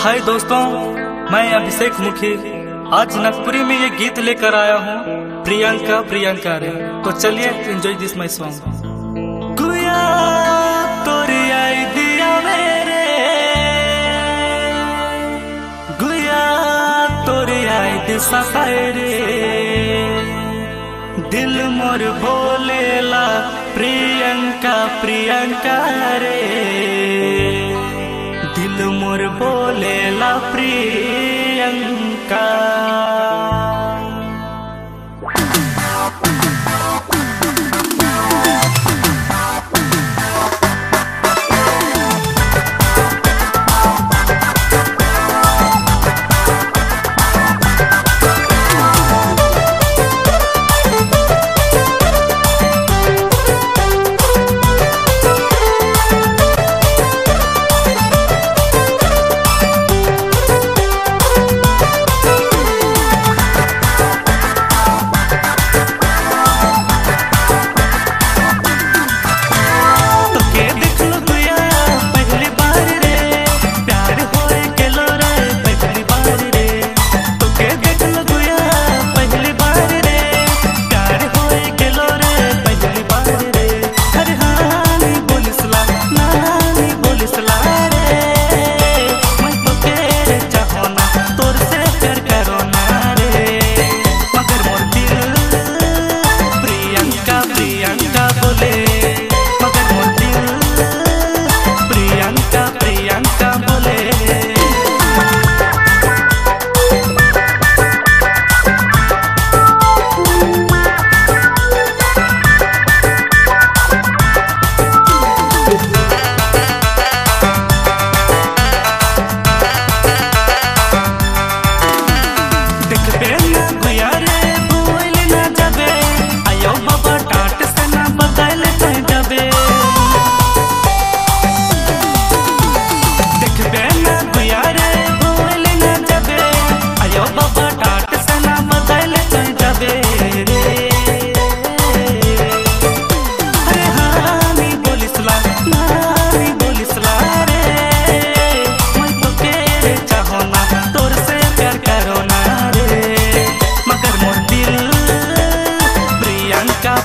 हाय दोस्तों, मैं अभिषेक मुखी। आज नागपुरी में ये गीत लेकर आया हूँ। प्रियंका प्रियंका रे। तो चलिए एंजॉय दिस माय सॉन्ग दिल मोर भोलेला, प्रियंका प्रियंका रे। बोले प्रियङ्का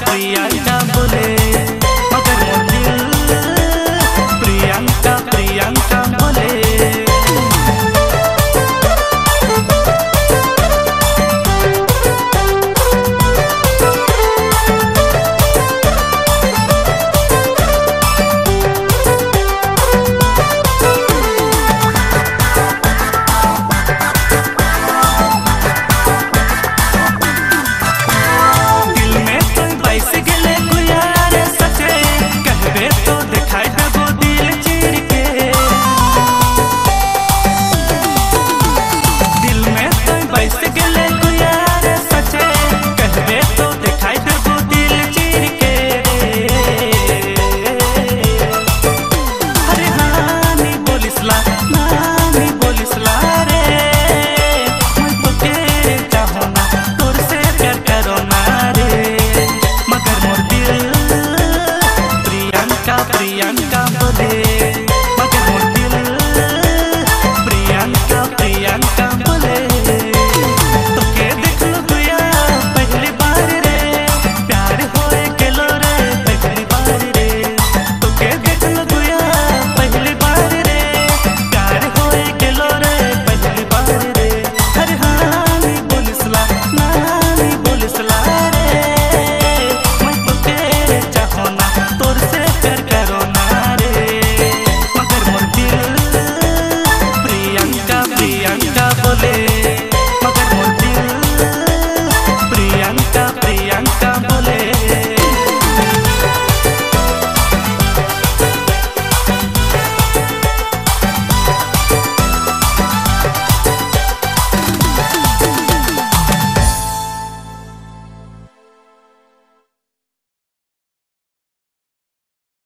प्रिया बोले